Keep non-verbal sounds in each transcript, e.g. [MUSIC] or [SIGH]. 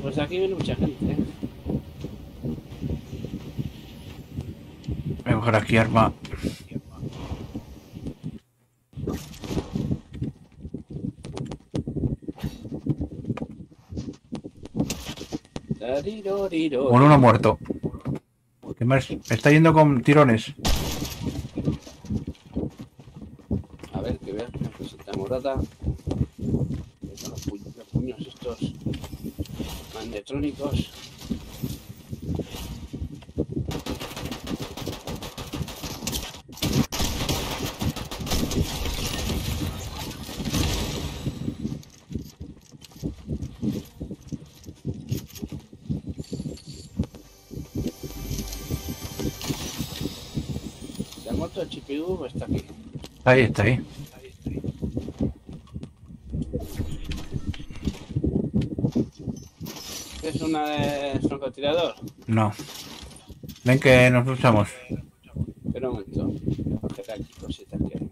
Pues aquí viene mucha gente, ¿eh? Voy a coger aquí arma. Con uno muerto. ¿Qué más? Me está yendo con tirones. A ver, que vean una cosita morada. Con los, pu- los puños estos magnetrónicos. ¿Se ha muerto el CPU o está aquí? Ahí está, ahí. ¿Es francotirador? No. Ven que nos luchamos. Espera un momento. Voy a coger aquí cositas que hay.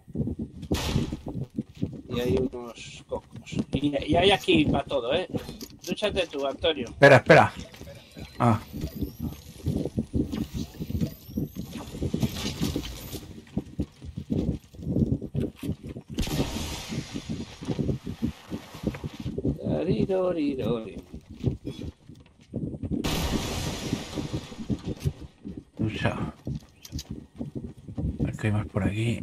Y hay unos cocos. Y, y hay aquí para todo, ¿eh? Dúchate tú, Antonio. Espera, espera. Ah, Darirorirori. lucha. Más por aquí.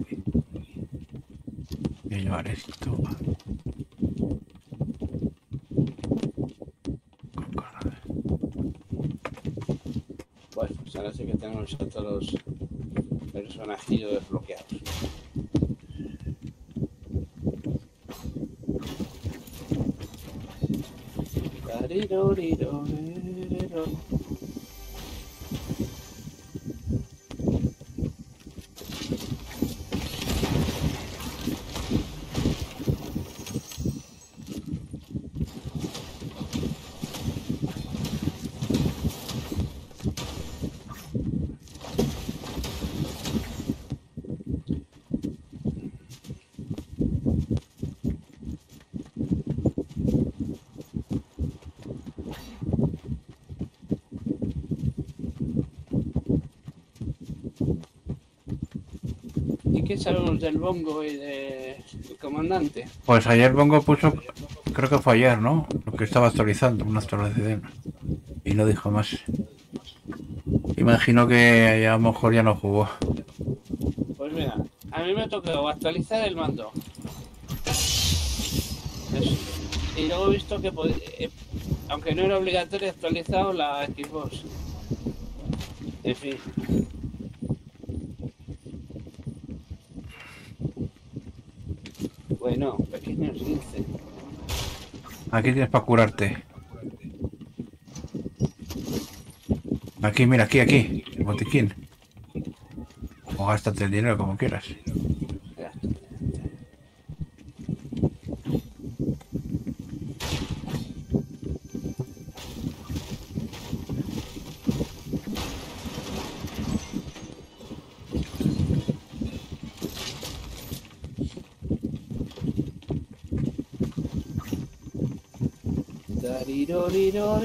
Voy a llevar esto. Bueno, pues ahora sí que tenemos a todos los personajillos desbloqueados. Darirorirorero. ¿Y qué sabemos del bongo y del comandante? Pues ayer Bongo puso, creo que fue ayer, ¿no? Lo que estaba actualizando, una actualización. Y no dijo más. Imagino que a lo mejor ya no jugó. Pues mira, a mí me tocó actualizar el mando. Eso. Y luego he visto que, eh, aunque no era obligatorio, he actualizado la Xbox. En fin. Aquí tienes para curarte. Aquí, mira, aquí, aquí. El botiquín. O gástate el dinero como quieras. Ya.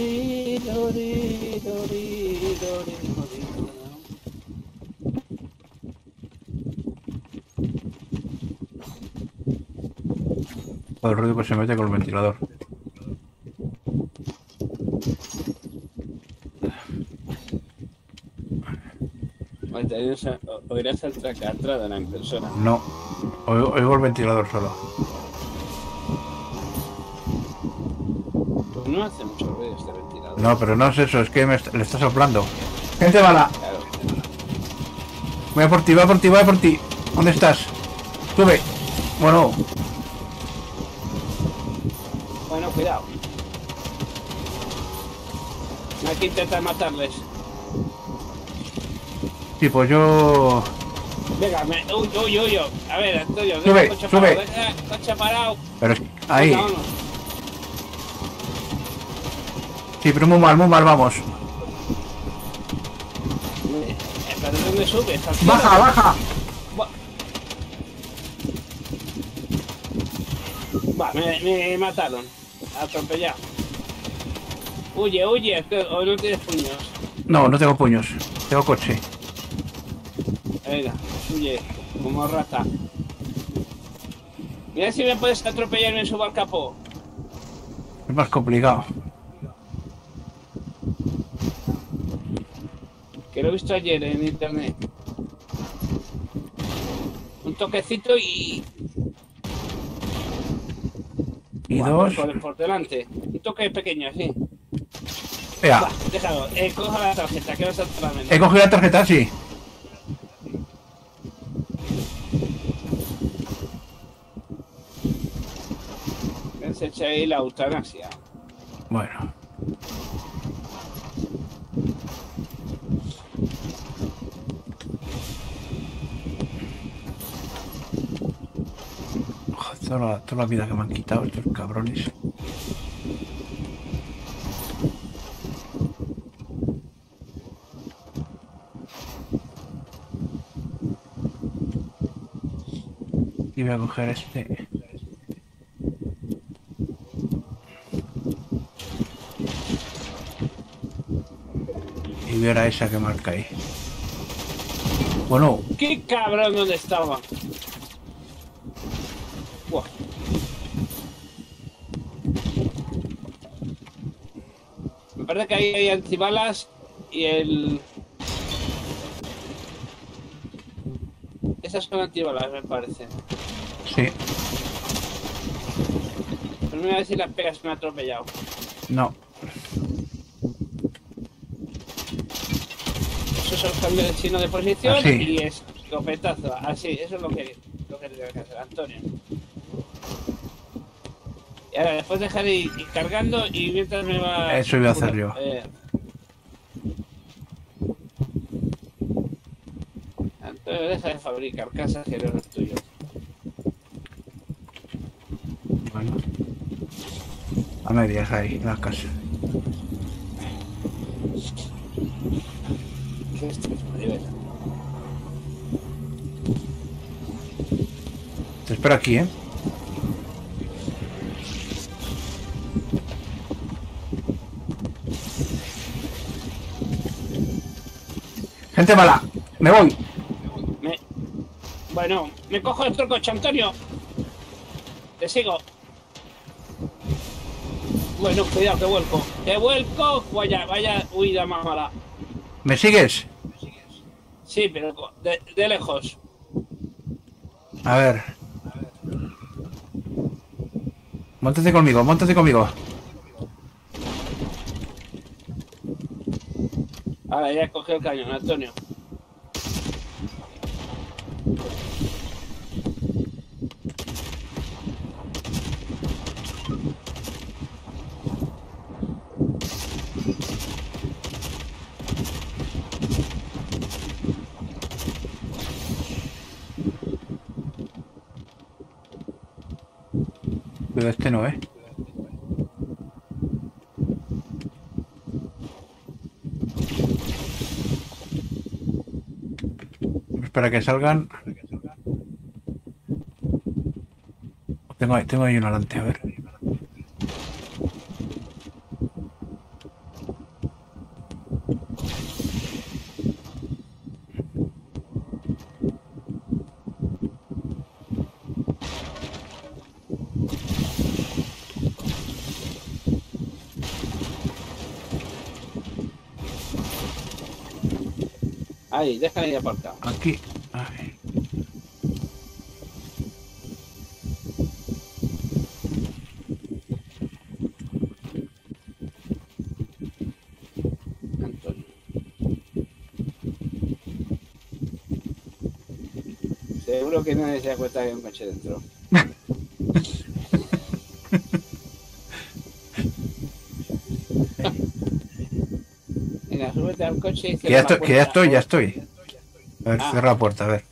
El ruido que se mete con el ventilador. Oirás el tracatrada en persona. No. Oigo, oigo el ventilador solo. No hace mucho ruido este ventilador. No, pero no es eso, es que me est- le está soplando. Gente mala. Claro. Voy a por ti, voy a por ti, voy a por ti. ¿Dónde estás? Sube. Bueno, Bueno, cuidado. Hay que intentar matarles. sí, pues yo... Venga, me... uy, uy, uy, uy. A ver, Antonio, Sube, sube. parado, deja parado. Pero es... Ahí. Venga, vámonos. Sí, pero muy mal, muy mal, vamos. ¿Pero dónde subes? Baja, baja. Va, me, me mataron. Atropellado. Huye, huye, o no tienes puños. No, no tengo puños. Tengo coche. Venga, huye, como rata. Mira si me puedes atropellar en su al capó. Es más complicado. Que lo he visto ayer en internet. Un toquecito y. Y dos. Por, por delante. Un toque pequeño, así. Vea, Va, déjalo. Eh, coja la tarjeta, que vas a menos. he cogido la tarjeta, sí. Se echa ahí la eutanasia. Bueno. Joder, toda la, toda la vida que me han quitado estos cabrones. Y voy a coger este. Y ver a esa que marca ahí. Bueno, ¡Qué cabrón dónde estaba! Buah. Que ahí hay antibalas y el... Esas son antibalas, me parece. sí. Primera vez si las pegas me ha atropellado. No. Eso es el cambio de signo de posición Así. y es escopetazo. Así, eso es lo que, lo que tiene que hacer Antonio. Y ahora después dejar de ir, ir cargando y mientras me va... Eso iba a hacer yo. Eh. Antonio, deja de fabricar casas que no es tuyo. Bueno. A medias ahí, la casa. Qué. Te espero aquí, ¿eh? Gente mala, me voy. Me... Bueno, me cojo el coche, Antonio. Te sigo. Bueno, cuidado, que vuelco. Que vuelco. Vaya, vaya huida más mala. ¿Me sigues? Sí, pero de, de lejos. A ver. Móntate conmigo, móntate conmigo. Ahora ya cogió el cañón, Antonio. Pero este no, ¿eh? Espera que salgan. Tengo ahí, tengo ahí uno delante, a ver. Ahí, déjale ahí aparcado. Aquí. Ay. Antonio. Seguro que nadie se da cuenta que hay un coche dentro. Coche y Que ya, estoy, que ya estoy, ya estoy. A ver, Ah. cierra la puerta, a ver.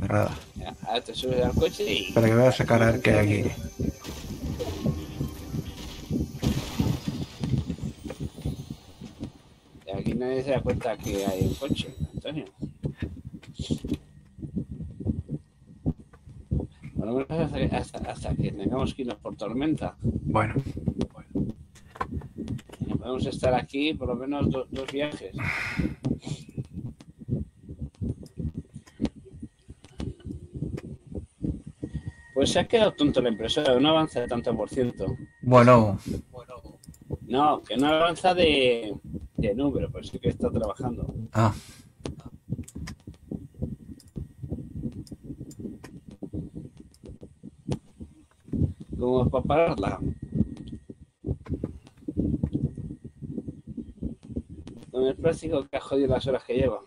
Cerrada. Ahora te subes al coche y... Espera que voy a sacar a ver qué hay aquí. y aquí nadie se da cuenta que hay un coche, Antonio. Hasta, hasta, hasta que tengamos que irnos por tormenta. Bueno. Vamos a estar aquí por lo menos do- dos viajes. Pues se ha quedado tonto la impresora, no avanza de tanto por ciento. Bueno, No, que no avanza de, de número, pues sí que está trabajando. ah, Como para pararla. Con el plástico que ha jodido las horas que lleva.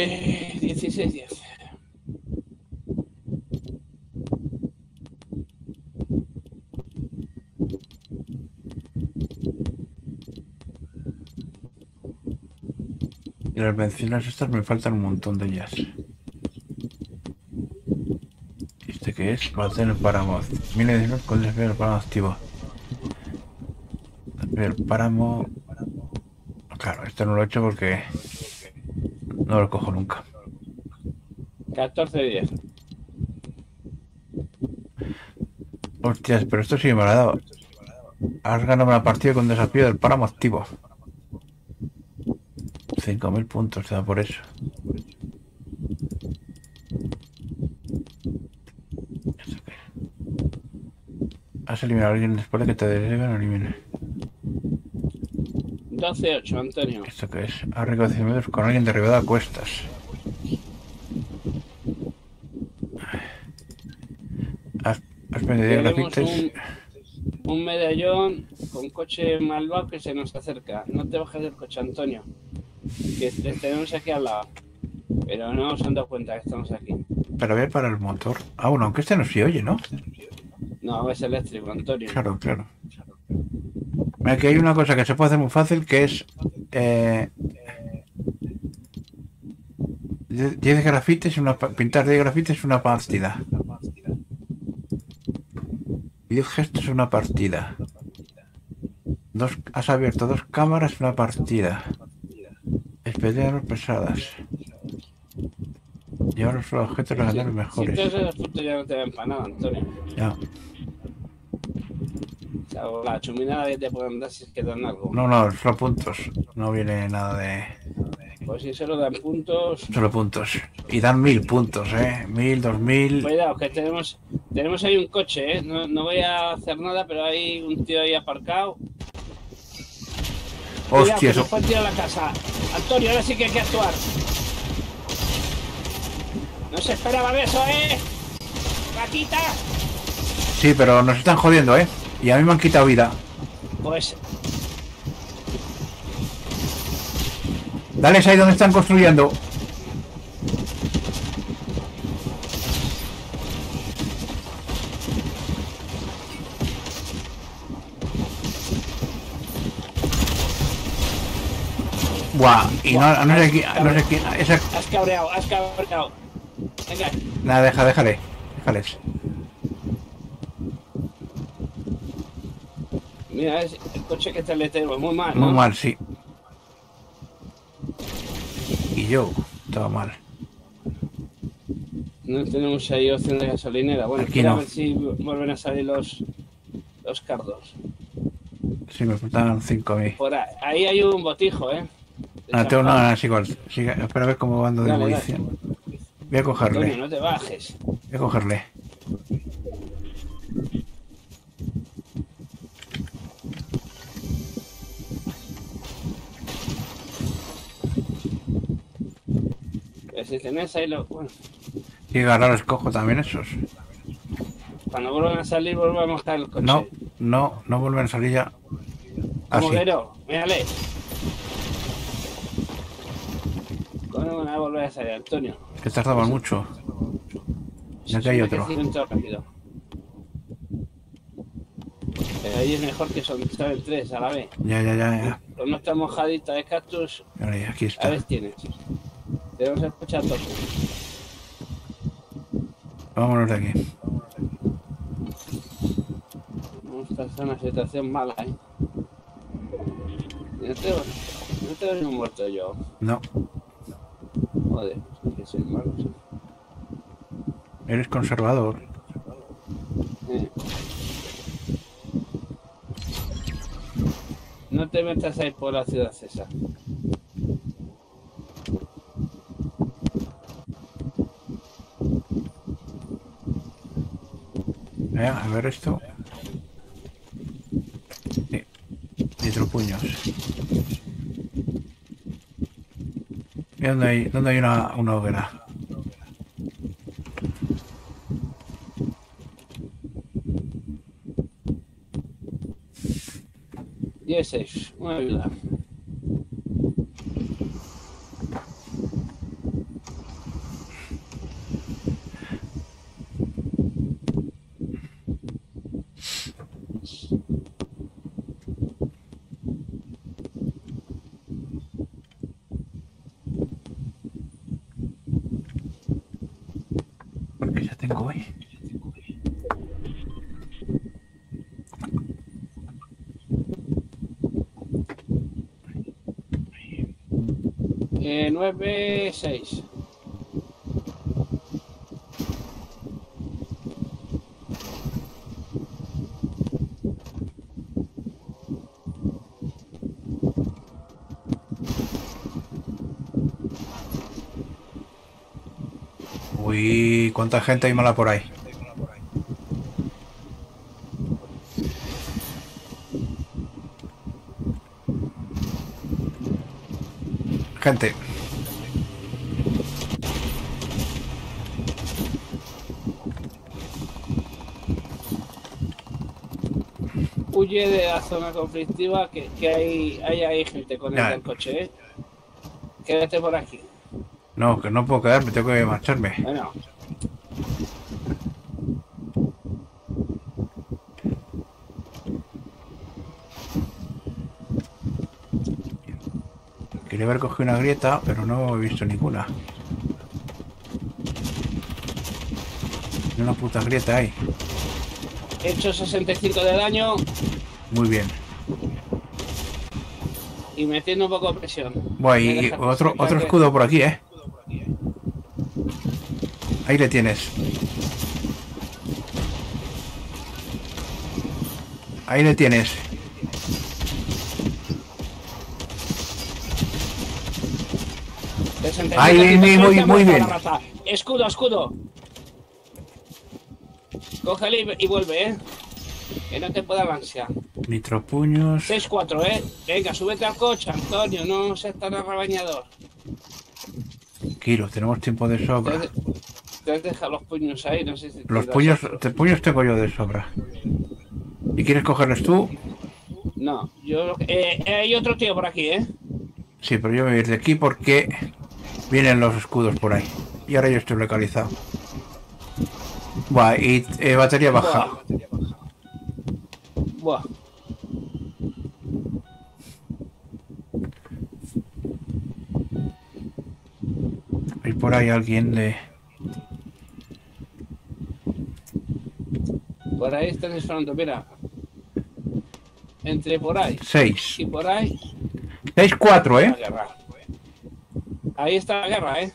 Eh, 16, 10. Y las bencinas estas me faltan un montón de ellas. ¿Este qué es? Va a tener páramo. 1019 con desvío del páramo activo. El páramo. Claro, esto no lo he hecho porque no lo cojo nunca. 14, 10. Hostias, pero esto sí me lo ha dado. Has ganado una partida con desafío del páramo activo. 5.000 puntos te da por eso. ¿Esto qué es? Has eliminado a alguien después de que te deben o elimine. 12, 8, Antonio. ¿Esto qué es? Has recogido metros con alguien derribado a cuestas. Has, has vendido Tenemos grafites. un, un medallón con coche malvado que se nos acerca. No te bajes del coche, Antonio. Que te tenemos aquí al lado. Pero no nos han dado cuenta que estamos aquí. Pero ve para el motor. Ah, bueno, aunque este no se oye, ¿no? No, es eléctrico, Antonio. Claro, claro. Mira, que hay una cosa que se puede hacer muy fácil que es. Eh, 10 grafites una pintar 10 grafites una partida. 10 gestos una partida. Dos, has abierto dos cámaras una partida. Expediciones pesadas. Y ahora los objetos legendarios Si mejores. esos puntos ya no te ven para nada, Antonio. Ya. O sea, la chuminada que te pueden dar si es que dan algo. No, no, solo puntos. No viene nada de. Pues si solo dan puntos. Solo puntos. Y dan mil puntos, ¿eh? Mil, dos mil. Cuidado, que tenemos tenemos ahí un coche, ¿eh? No, no voy a hacer nada, pero hay un tío ahí aparcado. Cuidado, Hostia, que eso. nos pueden tirar a la casa. Antonio, ahora sí que hay que actuar. No se esperaba de eso, ¿eh? Vaquita. Sí, pero nos están jodiendo, ¿eh? Y a mí me han quitado vida. Pues Dale ahí donde están construyendo. Buah, y no, no sé quién, no sé quién, esa, has cabreado, has cabreado. Venga, nada, deja, déjale, déjales. mira, es el coche que te le tengo, muy mal, ¿no? Muy mal, sí. Y yo, todo mal. No tenemos ahí opción de gasolinera. Bueno, Aquí no. ver si vuelven a salir los, los cardos. Sí, me faltan cinco a mí. Por ahí, ahí hay un botijo, ¿eh? Ah, tengo champán. una, es igual. Sigue, espera a ver cómo van de munición. Voy a Antonio, cogerle, no te bajes. voy a cogerle. Si tenés ahí lo... Bueno, Y ahora los cojo también esos. cuando vuelvan a salir, volvamos a el coche. No, no, no vuelven a salir ya. Así. ¿Cómo que no? Mírale. ¿Cómo van a volver a salir, Antonio? Que tardaban mucho. Y aquí hay que otro. Pero ahí es mejor que son salen tres a la vez. Ya, ya, ya, ya. Con nuestra mojadita de cactus, Ahora ya, aquí a está. ver tienes. Tenemos que escuchar todo. Vámonos de aquí. Esta es una situación mala, ¿eh? No te, no te muerto yo. No, Joder, que soy malo. sí. eres conservador. Eh. No te metas ahí por la ciudad esa. Eh, a ver esto. Nitropuños. Mira dónde hay, dónde hay una, una hoguera. Y ese es una ayuda. Porque ya tengo hoy. Eh, 9, 6. Uy, cuánta gente hay mala por ahí. Gente, Huye de la zona conflictiva que, que hay, hay ahí gente con el del coche, ¿eh? Quédate por aquí. no, que no puedo quedarme, tengo que marcharme. Bueno, Quería haber cogido una grieta, pero no he visto ninguna. Ni una puta grieta hay. he hecho 65 de daño Muy bien. y metiendo un poco de presión. Me y otro, otro escudo por aquí, ¿eh? Ahí le tienes. Ahí le tienes. Ahí, 65 muy, muy, bien. Escudo, escudo. Cógele y, y vuelve, ¿eh? Que no te pueda la ansia. Nitropuños. 6-4, ¿eh? Venga, súbete al coche, Antonio. No seas tan arrabañador. Tranquilo, tenemos tiempo de sobra. Te, te has dejado los puños ahí, no sé si... te Los puños, te- puños tengo yo de sobra. ¿Y quieres cogerlos tú? No, yo... Eh, hay otro tío por aquí, ¿eh? Sí, pero yo me voy a ir de aquí porque vienen los escudos por ahí. Y ahora yo estoy localizado. Buah, y eh, batería baja. Buah. Hay por ahí alguien de... Por ahí están disparando, mira. Entre por ahí 6. y por ahí... 6-4, La ¿eh? Ahí está la guerra, ¿eh?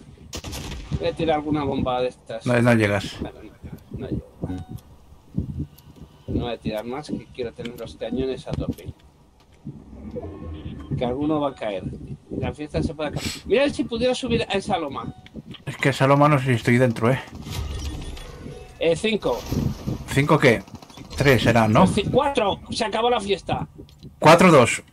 Voy a tirar alguna bomba de estas. No, no llegas. No, no llego. No voy a tirar más, que quiero tener los cañones a tope. Que alguno va a caer. La fiesta se puede acabar. Mira si pudiera subir a esa loma. Es que Saloma no sé si estoy dentro, ¿eh? Eh, cinco. ¿5 qué? 3 será, ¿no? Cuatro. Se acabó la fiesta. 4-2.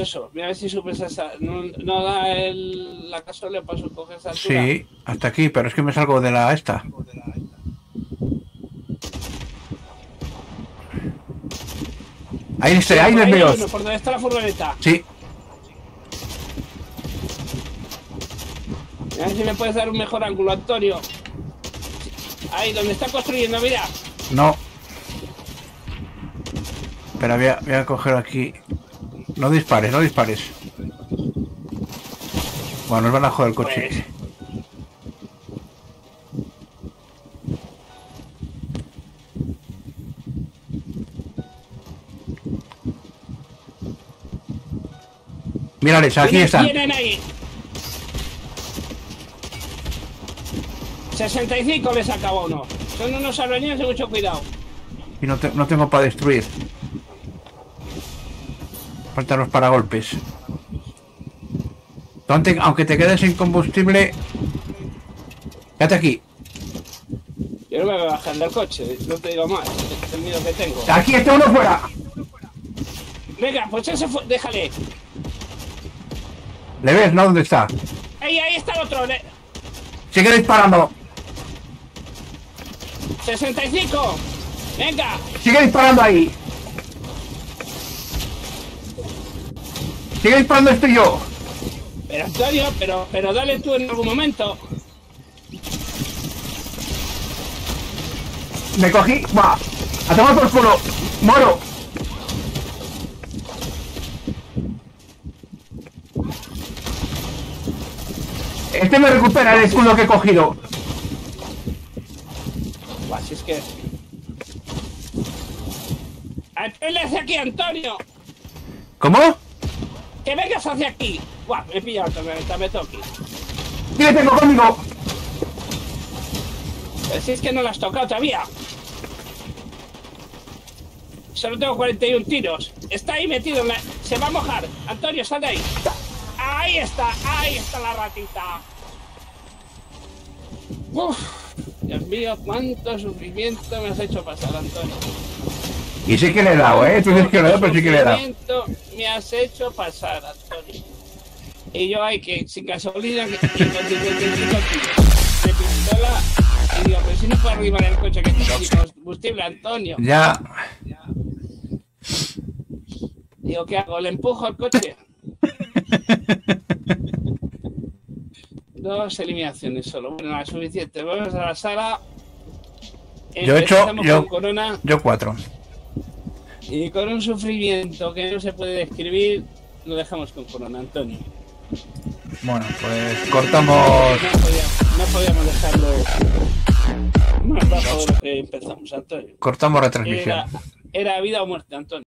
Pues eso. Mira a ver si subes esa. No, no da el, la casualidad para coger esa altura. Sí, hasta aquí, pero es que me salgo de la esta. Ahí estoy, ahí Por les veo. uno, por donde está la furgoneta. Sí, A ver si me puedes dar un mejor ángulo, Antonio. Ahí, donde está construyendo, mira. no. Espera, voy a, voy a coger aquí. No dispares, no dispares. Bueno, nos van a joder el coche. Pues... Mírales, aquí están. Ahí? 65 les acabó uno. Son unos arañones de mucho cuidado. Y no tengo para destruir. Faltan los paragolpes. Ante- aunque te quedes sin combustible, quédate aquí. Yo no me voy a bajar del coche, no te digo más. Es el miedo que tengo. Aquí está uno fuera. Venga, pues ese fue. Déjale. ¿Le ves? ¿No? ¿Dónde está? Ahí, ahí está el otro. le- Sigue disparando. 65. Venga. Sigue disparando ahí. Sigue disparando estoy yo. Pero Antonio, pero, pero dale tú en algún momento. Me cogí. Va. A tomar por culo. Moro. Este me recupera el escudo que he cogido. Si es que. ¡Él aquí, Antonio! ¿Cómo? ¡Que vengas hacia aquí! Buah, me he pillado, Antonio, me toque. ¿Qué le tengo conmigo? Si es que no lo has tocado todavía. Solo tengo 41 tiros. Está ahí metido en la... Se va a mojar. Antonio, sal de ahí. Ahí está, ahí está la ratita. Uf, Dios mío, cuánto sufrimiento me has hecho pasar, Antonio. Y sí que le he dado, ¿eh? Tú dices que le he dado, pero sí que le he dado. Me has hecho pasar, Antonio. Y yo hay que, sin gasolina, que, con 55 kilos de pistola. Y digo, pero si no puedo arribar el coche que tengo sin combustible, Antonio. Ya. Digo, ¿qué hago? ¿Le empujo al coche? [LAUGHS] Dos eliminaciones solo. Bueno, nada, suficiente. Vamos a la sala. Yo he hecho- yo- con Corona Yo cuatro. Y con un sufrimiento que no se puede describir, lo dejamos con Corona, Antonio. Bueno, pues cortamos. No podíamos, no podíamos dejarlo más bajo de lo que empezamos, Antonio. Cortamos retransmisión. Era, era vida o muerte, Antonio.